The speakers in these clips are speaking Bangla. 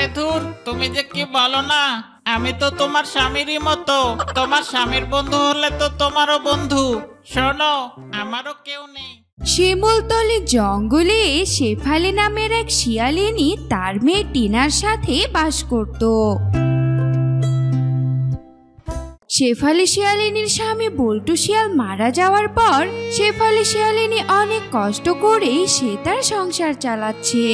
আরে ধুর, তুমি যে কি বলো না? আমি তো তোমার স্বামীরই মতো। তোমার স্বামীর বন্ধু হলে তো তোমারও বন্ধু। শোনো, আমারও কেউ নেই। শিমুলতলি জঙ্গলে শেফালি নামের এক শিয়ালিনী তার মেয়ে টিনার সাথে বাস করত। শেফালি শিয়ালিনীর স্বামী বল্টু শিয়াল মারা যাওয়ার পর শেফালি শিয়ালিনী অনেক কষ্ট করে সে তার সংসার চালাচ্ছে।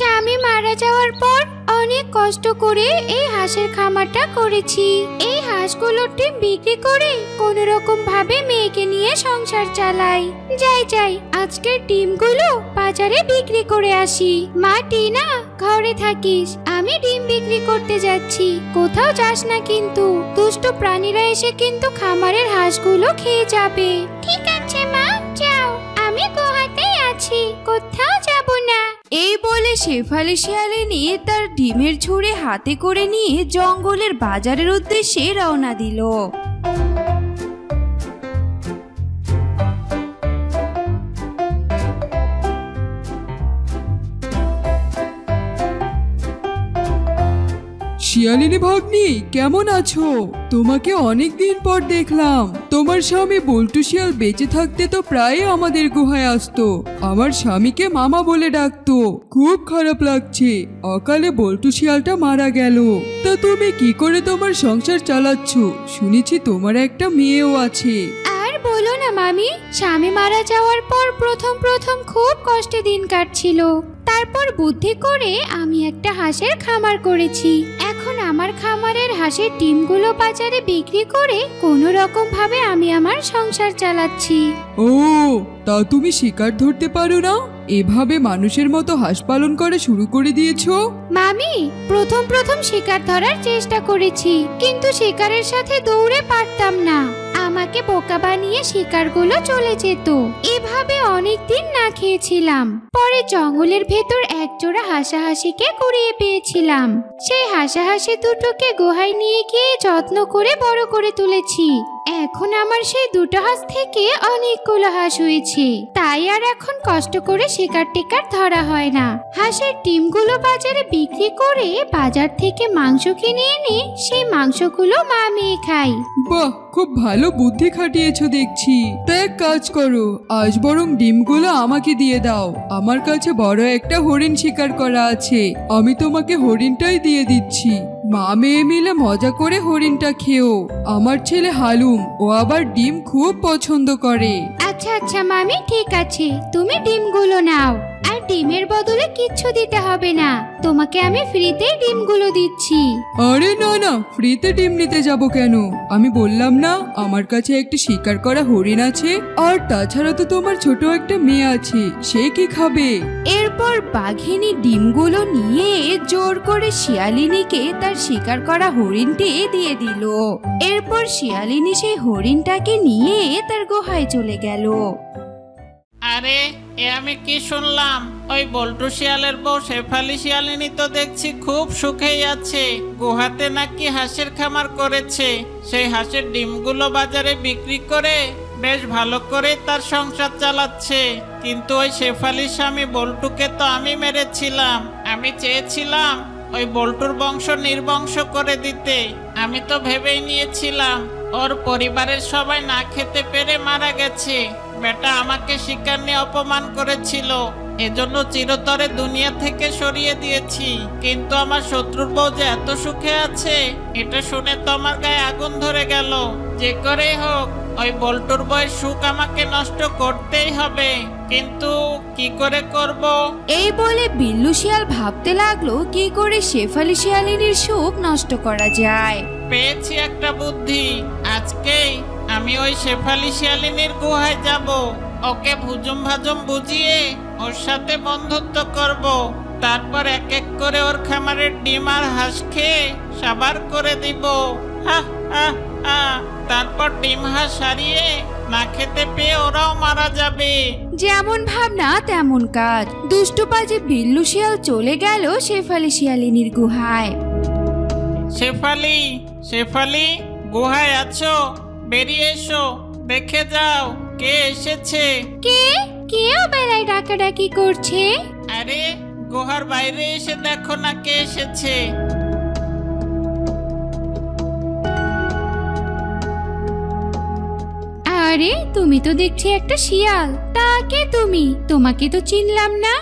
স্বামী মারা যাওয়ার পর অনেক কষ্ট করে এই হাঁসের খামারটা করেছি। এই হাঁসগুলোর ডিম বিক্রি করে কোন রকম ভাবে মেয়েকে নিয়ে সংসার চালাই। যাই যাই, আজকের ডিমগুলো বাজারে বিক্রি করে আসি। মা, টিনা, ঘরে থাকিস, আমি ডিম বিক্রি করতে যাচ্ছি। কোথাও যাস না কিন্তু। দুষ্ট প্রাণীরা এসে কিন্তু খামারের হাঁসগুলো খেয়ে যাবে। ঠিক আছে মা, যাও, আমি গোহাতেই আছি, কোথাও যাব এই বলে শেফালি শিয়ালিনী তার ডিমের ঝুড়ে হাতে করে নিয়ে জঙ্গলের বাজারের উদ্দেশ্যে রওনা দিল। শিয়ালিনী ভাগ্নি, কেমন আছো? তোমাকে অনেক দিন পর দেখলাম। তোমার স্বামী বল্টু শিয়াল বেঁচে থাকতে তো প্রায় আমাদের গুহায় আসতো। আমার স্বামীকে মামা বলে ডাকতো। খুব খারাপ লাগছে। অকালে বল্টু শিয়ালটা মারা গেল। তা তুমি কি করে তোমার সংসার চালাচ্ছ? শুনেছি তোমার একটা মেয়েও আছে। আর বলো না, মামি। স্বামী মারা যাওয়ার পর প্রথম প্রথম খুব কষ্টে দিন কাটছিল। তারপর বুদ্ধি করে আমি একটা হাঁসের খামার করেছি। এখন আমার খামারের হাঁসের ডিমগুলো বাজারে বিক্রি করে কোনো রকম ভাবে আমি আমার সংসার চালাচ্ছি। ও তা তুমি শিকার ধরতে পারো না? এভাবে মানুষের মতো হাঁস পালন করা শুরু করে দিয়েছ? মামি প্রথম প্রথম শিকার ধরার চেষ্টা করেছি কিন্তু শিকারের সাথে দৌড়ে পারতাম না। আমাকে বোকা বানিয়ে শিকারগুলো চলে যেত। এভাবে অনেকদিন না খেয়েছিলাম। পরে জঙ্গলের ভেতর একজোড়া হাসাহাসিকে কুড়িয়ে পেয়েছিলাম। সেই হাসাহাসি দুটোকে গুহায় নিয়ে গিয়ে যত্ন করে বড় করে তুলেছি। এখন আমার সেই দুটো হাঁস থেকে অনেকগুলো হাঁস হয়েছে। তাই আর এখন কষ্ট করে শিকার টিকার ধরা হয় না। হাঁসের ডিমগুলো বাজারে বিক্রি করে বাজার থেকে মাংস কিনে এনে সেই মাংসগুলো মা মেয়ে খাই বাহ, খুব ভালো বুদ্ধি খাটিয়েছো দেখছি। তা এক কাজ করো, আজ বরং ডিমগুলো আমাকে দিয়ে দাও। আমার কাছে বড় একটা হরিণ শিকার করা আছে। আমি তোমাকে হরিণটাই দিয়ে দিচ্ছি। মা মেয়ে মিলে মজা করে হরিণটা খেও। আমার ছেলে হালুম, ও আবার ডিম খুব পছন্দ করে। আচ্ছা আচ্ছা মামি, ঠিক আছে। তুমি ডিমগুলো নাও। আর ডিমের বদলে কিচ্ছু দিতে হবে না। তোমাকে আমি ফ্রিতেই ডিমগুলো দিচ্ছি। আরে না না ফ্রিতে ডিম নিতে যাব কেন? আমি বললাম না আমার কাছে একটি শিকার করা হরিণ আছে আর তাছাড়া তো তোমার ছোট একটা মেয়ে আছে সে কি খাবে? এরপর বাঘিনী ডিমগুলো নিয়ে জোর করে শিয়ালিনীকে তার শিকার করা হরিণটি দিয়ে দিল। এরপর শিয়ালিনী সেই হরিণটাকে নিয়ে তার গুহায় চলে গেল। আরে, এ আমি কি শুনলাম? ওই বল্টু শিয়ালের বউ শেফালি শিয়ালিনী তো দেখছি খুব সুখেই আছে। গুহাতে নাকি হাঁসের খামার করেছে। সেই হাঁসের ডিমগুলো বাজারে বিক্রি করে বেশ ভালো করে তার সংসার চালাচ্ছে। কিন্তু ওই শেফালির স্বামী বল্টুকে তো আমি মেরেছিলাম। আমি চেয়েছিলাম ওই বল্টুর বংশ নির্বংশ করে দিতে। আমি তো ভেবেই নিয়েছিলাম, ওর পরিবারের সবাই না খেতে পেরে মারা গেছে। বেটা আমাকে শিকার নিয়ে অপমান করেছিল। এজন্য চিরতরে দুনিয়া থেকে সরিয়ে দিয়েছি। কিন্তু আমার শত্রুর বউ যে এত সুখে আছে এটা শুনে তো আমার গায়ে আগুন ধরে গেল। যে করেই হোক ওই বল্টুর বয়ের সুখ আমাকে নষ্ট করতেই হবে। কিন্তু কি করে করব? এই বলে বিল্লু শিয়াল ভাবতে লাগল কি করে শেফালি শিয়ালিনীর সুখ নষ্ট করা যায়। পেয়েছি একটা বুদ্ধি। আজকেই আমি ওই শেফালি শিয়ালিনীর গুহায় যাব। ওকে ভুজুম ভাজুম বুঝিয়ে ওর সাথে বন্ধুত্ব করব। তারপর এক এক করে ওর খামারের ডিম আর হাঁস খেয়ে সাবার করে দিব। তারপর ডিম হাঁস হারিয়ে না খেতে পেয়ে ওরাও মারা যাবে। যেমন ভাবনা তেমন কাজ। দুষ্টু বাজে বিল্লু শিয়াল চলে গেল শেফালি শিয়ালিনীর গুহায়। শেফালি শেফালি গুহায় আছো? বেরিয়ে এসো দেখে যাও কে এসেছে। কে? কেউ বেলায় ডাকাডাকি করছে? আরে গুহার বাইরে এসে দেখো না কে এসেছে। আরে তুমি তো দেখছি একটা শিয়াল। তা কে তুমি? তোমাকে তো চিনলাম না।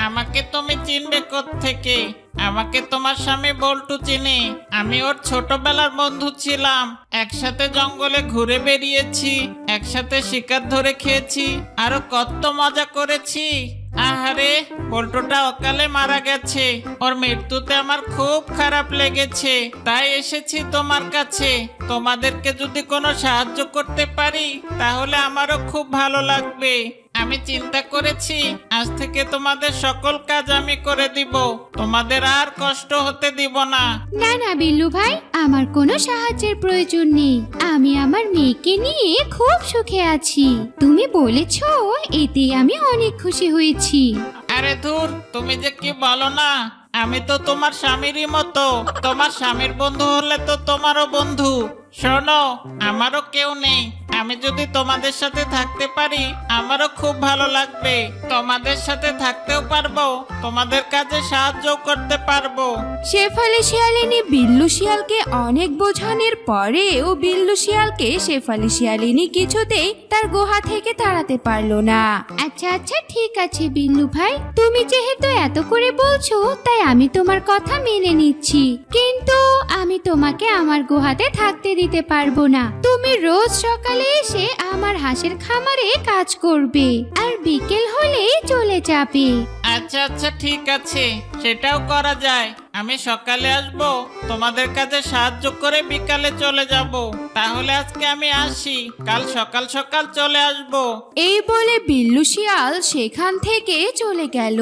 আমাকে তুমি চিনবে থেকে আমাকে তোমার স্বামী বল্টু চিনি। আমি ওর ছোটবেলার বন্ধু ছিলাম। একসাথে জঙ্গলে ঘুরে বেরিয়েছি একসাথে শিকার ধরে খেয়েছি, আরও কত মজা করেছি। আহারে, বল্টুটা অকালে মারা গেছে। ওর মৃত্যুতে আমার খুব খারাপ লেগেছে। তাই এসেছি তোমার কাছে। তোমাদেরকে যদি কোনো সাহায্য করতে পারি, তাহলে আমারও খুব ভালো লাগবে। আমি চিন্তা করেছি আজ থেকে তোমাদের সকল কাজ আমি করে দিব। তোমাদের আর কষ্ট হতে দিব না। না না বিল্লু ভাই আমার কোনো সাহায্যের প্রয়োজন নেই। আমি আমার মেয়েকে নিয়ে খুব সুখে আছি। তুমি বলেছ এতে আমি অনেক খুশি হয়েছি। আরে ধুর তুমি যে কি বলো না? আমি তো তোমার স্বামীরই মতো। তোমার স্বামীর বন্ধু হলে তো তোমারও বন্ধু। শোনো, আমারও কেউ নেই। আমি যদি তোমাদের সাথে থাকতে পারি, আমারও খুব ভালো লাগবে। তোমাদের সাথে থাকতেও পারব, তোমাদের কাজে সাহায্য করতে পারব। শেফালি শিয়ালিনী বিল্লু শিয়ালকে অনেক বোঝানোর পরেও বিল্লু শিয়ালকে শেফালি শিয়ালিনী কিছুতেই তার গুহা থেকে তাড়াতে পারল না। আচ্ছা আচ্ছা ঠিক আছে বিল্লু ভাই। তুমি যেহেতু এত করে বলছো, তাই আমি তোমার কথা মেনে নিচ্ছি। কিন্তু আমি তোমাকে আমার গুহাতে থাকতে দিতে পারব না। তুমি রোজ সকালে এসে আমার হাঁসের খামারে কাজ করবে আর বিকেল হলে চলে যাবে। আচ্ছা আচ্ছা ঠিক আছে। সেটাও করা যায়। আমি সকালে আসব তোমাদের কাছে সাহায্য করে বিকালে চলে যাব। তাহলে আজকে আমি আসি। কাল সকাল সকাল চলে আসব। এই বলে বিল্লু শিয়াল সেখান থেকে চলে গেল।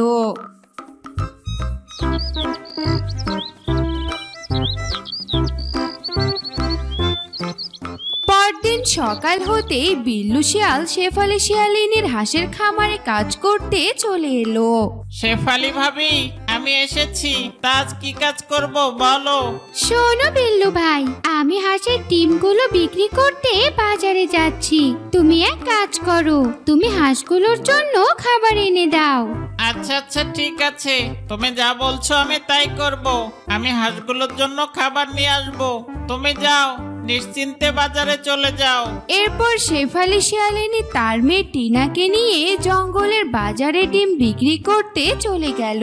সকাল হতে বিল্লু শিয়াল শেফালি শিয়ালিনীর হাঁসের খামারে কাজ করতে চলে এলো। শেফালি ভাবি আমি এসেছি তা আজ কি কাজ করব বলো? শোনো বিল্লু ভাই আমি হাঁসের ডিমগুলো বিক্রি করতে বাজারে যাচ্ছি। তুমি এক কাজ করো তুমি হাঁসগুলোর জন্য খাবার এনে দাও। আচ্ছা আচ্ছা ঠিক আছে। তুমি যা বলছো আমি তাই করব। আমি হাঁসগুলোর জন্য খাবার নিয়ে আসব। তুমি যাও। নিশ্চিন্তে বাজারে চলে যাও। এরপর শেফালি শিয়ালিনী তার মেয়ে টিনাকে নিয়ে জঙ্গলের বাজারে ডিম বিক্রি করতে চলে গেল।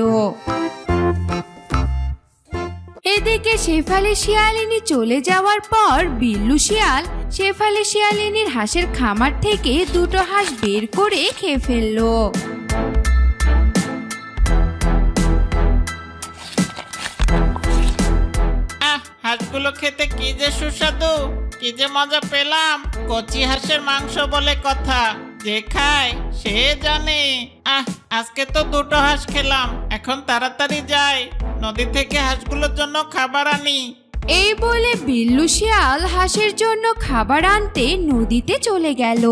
এদিকে শেফালি শিয়ালিনী চলে যাওয়ার পর বিল্লু শিয়াল শেফালি শিয়ালিনীর হাঁসের খামার থেকে দুটো হাঁস বের করে খেয়ে ফেলল। হাঁসগুলো খেতে কি যে সুস্বাদু, কি যে মজা পেলাম। কচি হাঁসের মাংস বলে কথা, যে খায় সে জানে। আহ, আজকে তো দুটো হাঁস খেলাম, এখন তাড়াতাড়ি যাই। নদী থেকে হাঁসগুলোর জন্য খাবার আনি। এই বলে বিল্লু শিয়াল হাঁসের জন্য খাবার আনতে নদীতে চলে গেল।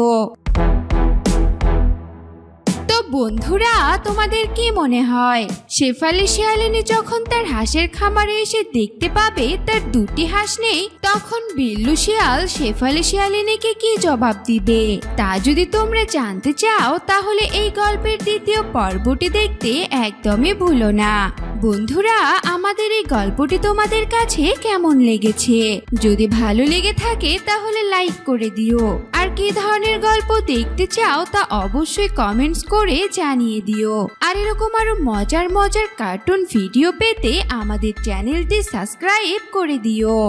বন্ধুরা, তোমাদের কি মনে হয়? শেফালি শিয়ালিনী যখন তার হাঁসের খামারে এসে দেখতে পাবে তার দুটি হাঁস নেই, তখন বিল্লু শিয়াল শেফালি শিয়ালিনীকে কি জবাব দিবে? তা যদি তোমরা জানতে চাও, তাহলে এই গল্পের দ্বিতীয় পর্বটি দেখতে একদমই ভুলো না। বন্ধুরা, আমাদের এই গল্পটি তোমাদের কাছে কেমন লেগেছে? যদি ভালো লেগে থাকে, তাহলে লাইক করে দিও। আর কি ধরনের গল্প দেখতে চাও, তা অবশ্যই কমেন্টস করে জানিয়ে দিও। আর এরকম আরও মজার মজার কার্টুন ভিডিও পেতে আমাদের চ্যানেলটি সাবস্ক্রাইব করে দিও।